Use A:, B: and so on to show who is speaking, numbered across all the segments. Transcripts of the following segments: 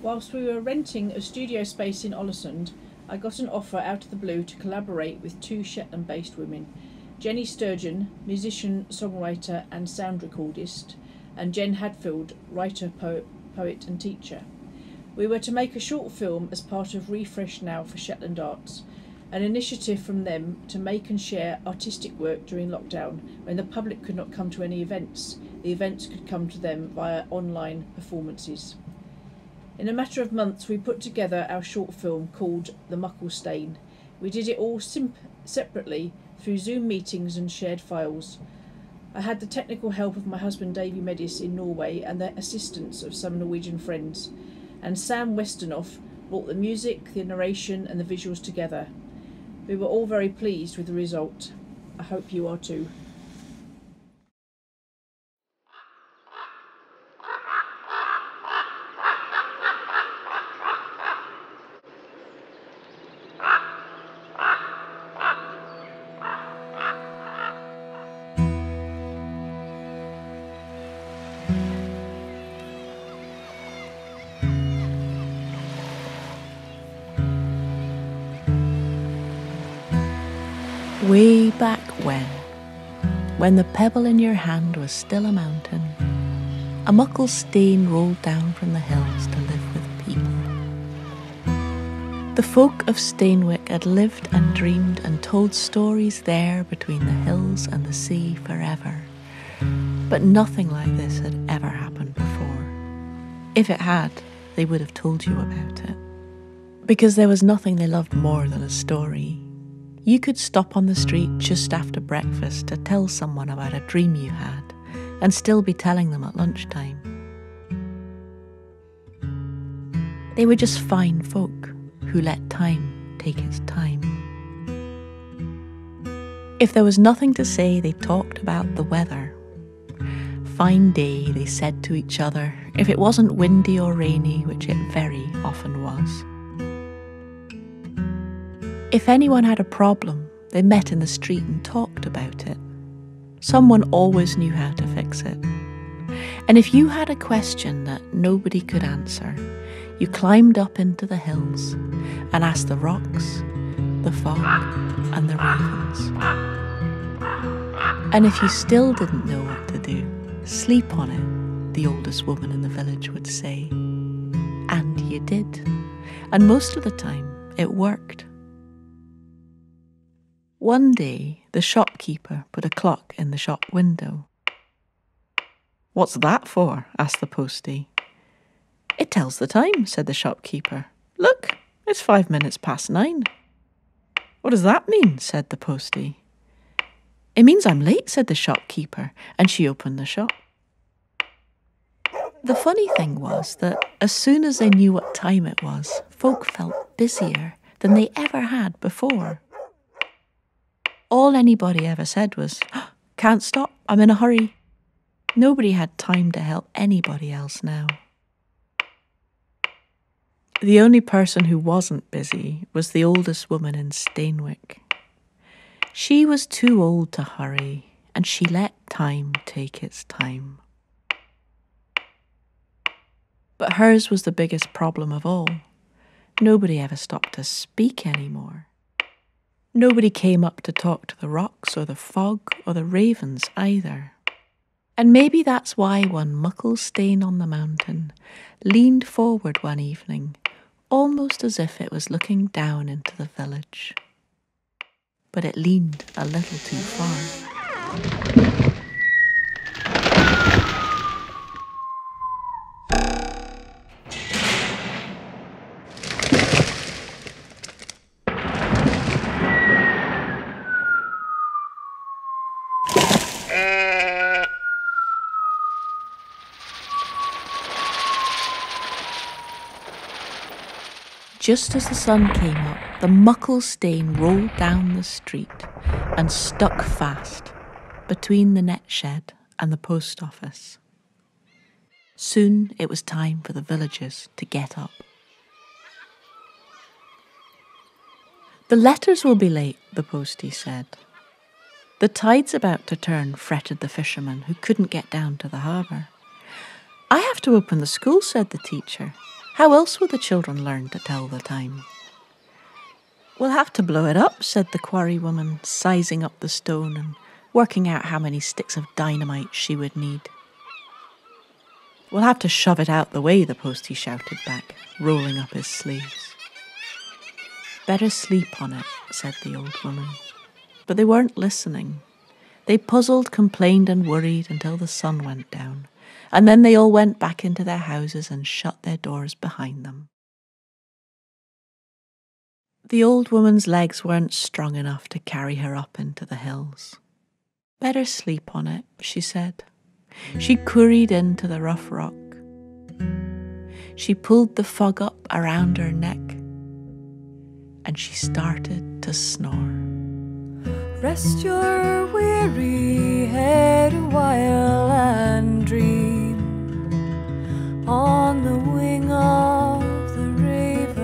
A: Whilst we were renting a studio space in Ålesund, I got an offer out of the blue to collaborate with two Shetland based women Jenny Sturgeon, musician, songwriter, and sound recordist, and Jen Hadfield, writer, poet, poet, and teacher. We were to make a short film as part of Refresh Now for Shetland Arts, an initiative from them to make and share artistic work during lockdown when the public could not come to any events. The events could come to them via online performances. In a matter of months, we put together our short film called The Muckle Stane. We did it all separately through Zoom meetings and shared files. I had the technical help of my husband Davy Medis in Norway and the assistance of some Norwegian friends. And Sam Westernoff brought the music, the narration, and the visuals together. We were all very pleased with the result. I hope you are too.
B: Way back when, when the pebble in your hand was still a mountain, a muckle stane rolled down from the hills to live with people. The folk of Stainwick had lived and dreamed and told stories there between the hills and the sea forever. But nothing like this had ever happened before. If it had, they would have told you about it. Because there was nothing they loved more than a story. You could stop on the street just after breakfast to tell someone about a dream you had and still be telling them at lunchtime. They were just fine folk who let time take its time. If there was nothing to say, they talked about the weather. Fine day, they said to each other, if it wasn't windy or rainy, which it very often was. If anyone had a problem, they met in the street and talked about it. Someone always knew how to fix it. And if you had a question that nobody could answer, you climbed up into the hills and asked the rocks, the fog, and the ravens. And if you still didn't know what to do, sleep on it, the oldest woman in the village would say. And you did. And most of the time, it worked. One day, the shopkeeper put a clock in the shop window. What's that for? asked the postie. It tells the time, said the shopkeeper. Look, it's five minutes past nine. What does that mean? said the postie. It means I'm late, said the shopkeeper, and she opened the shop. The funny thing was that as soon as they knew what time it was, folk felt busier than they ever had before. All anybody ever said was, Can't stop, I'm in a hurry. Nobody had time to help anybody else now. The only person who wasn't busy was the oldest woman in Stainwick. She was too old to hurry, and she let time take its time. But hers was the biggest problem of all. Nobody ever stopped to speak anymore. Nobody came up to talk to the rocks or the fog or the ravens either. And maybe that's why one muckle stane on the mountain leaned forward one evening, almost as if it was looking down into the village. But it leaned a little too far. Just as the sun came up, the muckle stane rolled down the street and stuck fast between the net shed and the post office. Soon it was time for the villagers to get up. The letters will be late, the postie said. The tide's about to turn, fretted the fisherman, who couldn't get down to the harbour. I have to open the school, said the teacher. How else would the children learn to tell the time? We'll have to blow it up, said the quarry woman, sizing up the stone and working out how many sticks of dynamite she would need. We'll have to shove it out the way, the postie shouted back, rolling up his sleeves. Better sleep on it, said the old woman. But they weren't listening. They puzzled, complained, and worried until the sun went down, and then they all went back into their houses and shut their doors behind them. The old woman's legs weren't strong enough to carry her up into the hills. Better sleep on it, she said. She curried into the rough rock. She pulled the fog up around her neck and she started to snore.
C: Rest your weary head a while and dream on the wing of the raven.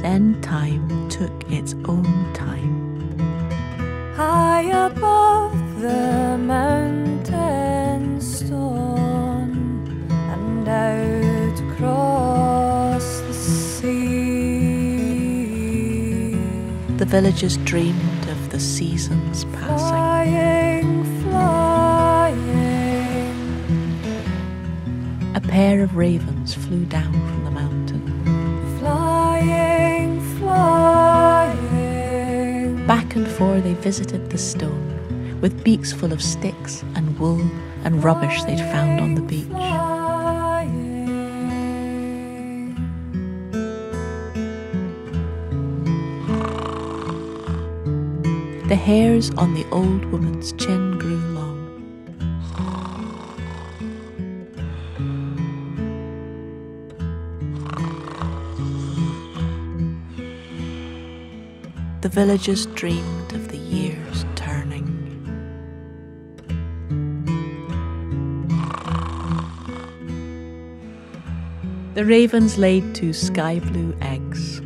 B: Then time took its own time.
C: High above the mountain stone and out across the sea.
B: The villagers dreamed of the seasons pair of ravens flew down from the mountain.
C: Flying, flying.
B: Back and forth they visited the stone with beaks full of sticks and wool and rubbish they'd found on the beach.
C: Flying.
B: The hairs on the old woman's chin villagers dreamed of the years turning. The ravens laid two sky blue eggs.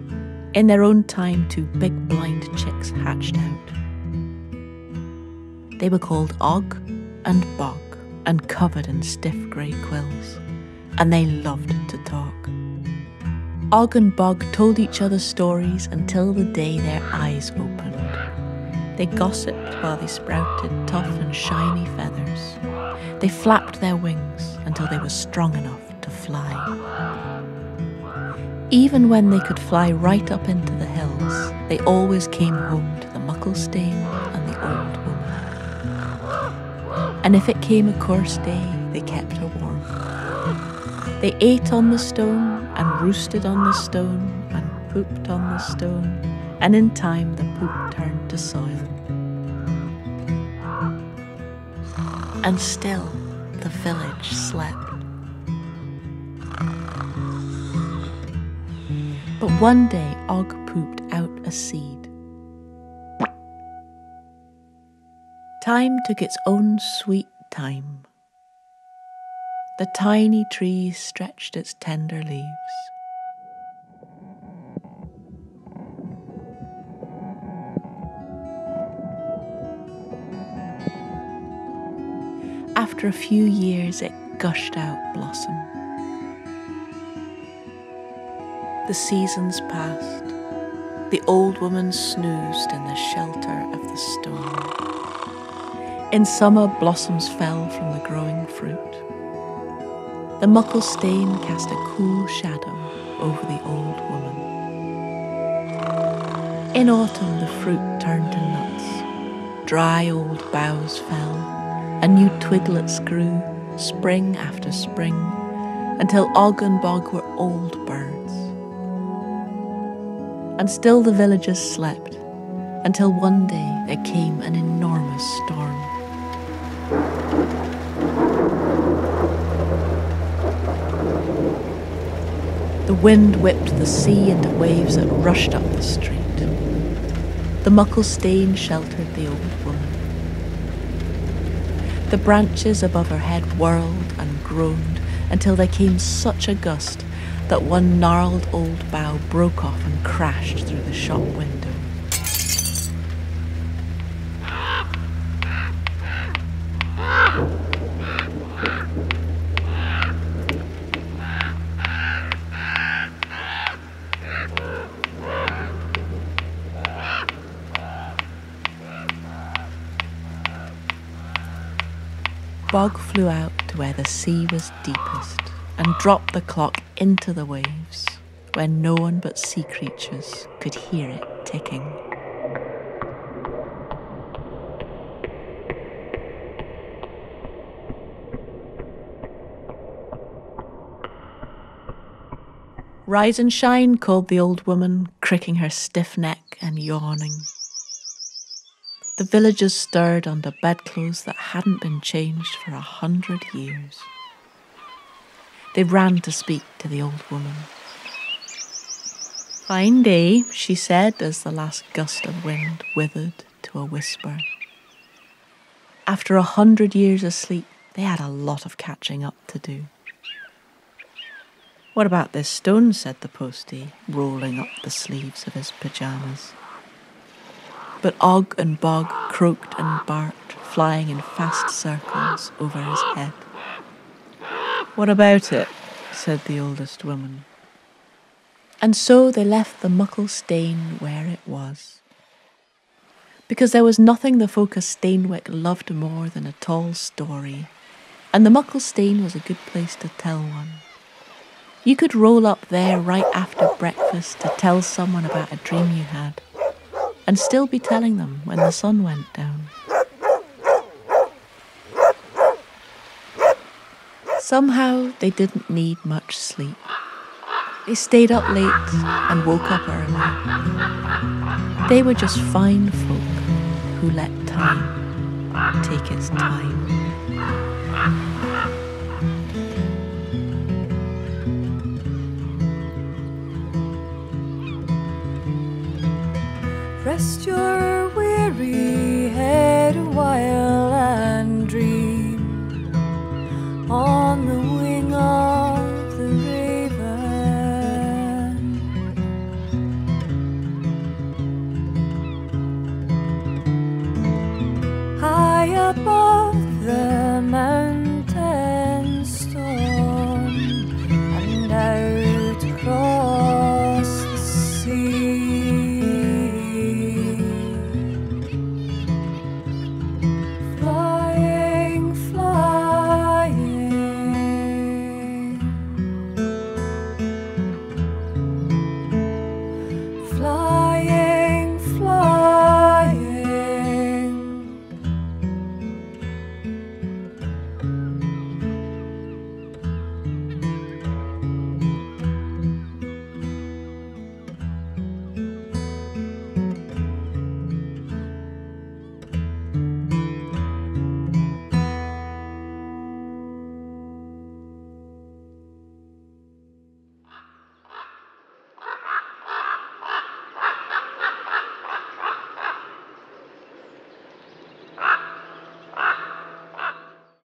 B: In their own time, two big blind chicks hatched out. They were called Og and Bog and covered in stiff grey quills, and they loved to talk. Og and Bog told each other stories until the day their eyes opened. They gossiped while they sprouted tough and shiny feathers. They flapped their wings until they were strong enough to fly. Even when they could fly right up into the hills, they always came home to the Mucklestane and the old woman. And if it came a coarse day, they kept her warm. They ate on the stone and roosted on the stone and pooped on the stone, and in time the poop turned to soil. And still the village slept. But one day Og pooped out a seed. Time took its own sweet time. The tiny tree stretched its tender leaves. After a few years, it gushed out blossom. The seasons passed. The old woman snoozed in the shelter of the stone. In summer, blossoms fell from the growing fruit. The muckle stane cast a cool shadow over the old woman. In autumn, the fruit turned to nuts. Dry old boughs fell, and new twiglets grew, spring after spring, until Og and Bog were old birds. And still the villagers slept, until one day there came an enormous storm. The wind whipped the sea into waves that rushed up the street. The muckle stane sheltered the old woman. The branches above her head whirled and groaned until there came such a gust that one gnarled old bough broke off and crashed through the shop window. Bog flew out to where the sea was deepest and dropped the clock into the waves where no one but sea creatures could hear it ticking. Rise and shine, called the old woman, cricking her stiff neck and yawning. The villagers stirred under bedclothes that hadn't been changed for a hundred years. They ran to speak to the old woman. Fine day, she said as the last gust of wind withered to a whisper. After a hundred years of sleep, they had a lot of catching up to do. What about this stone? said the postie, rolling up the sleeves of his pyjamas. But Og and Bog croaked and barked, flying in fast circles over his head. What about it? said the oldest woman. And so they left the muckle stane where it was. Because there was nothing the folk of Stainwick loved more than a tall story, and the muckle stane was a good place to tell one. You could roll up there right after breakfast to tell someone about a dream you had, and still be telling them when the sun went down. Somehow they didn't need much sleep. They stayed up late and woke up early. They were just fine folk who let time take its time.
C: Rest your weary